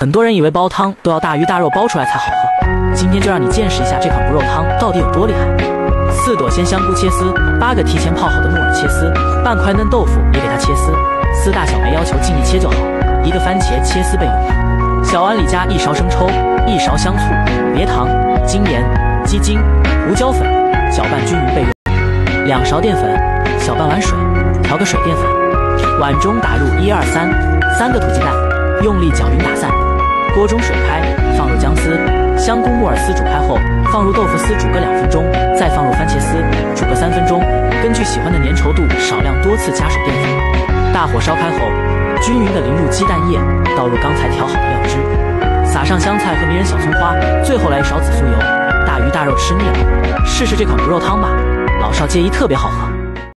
很多人以为煲汤都要大鱼大肉煲出来才好喝，今天就让你见识一下这款不肉汤到底有多厉害。四朵鲜香菇切丝，八个提前泡好的木耳切丝，半块嫩豆腐也给它切丝，丝大小没要求，尽力切就好。一个番茄切丝备用。小碗里加一勺生抽，一勺香醋、别糖、精盐、鸡精、胡椒粉，搅拌均匀备用。两勺淀粉，小半碗水，调个水淀粉。碗中打入一二三三个土鸡蛋。用力搅匀打散，锅中水开，放入姜丝、香菇、木耳丝煮开后，放入豆腐丝煮个两分钟，再放入番茄丝煮个三分钟。根据喜欢的粘稠度，少量多次加水淀粉。大火烧开后，均匀的淋入鸡蛋液，倒入刚才调好的料汁，撒上香菜和迷人小葱花，最后来一勺紫苏油。大鱼大肉吃腻了，试试这款不肉汤吧，老少皆宜，特别好喝。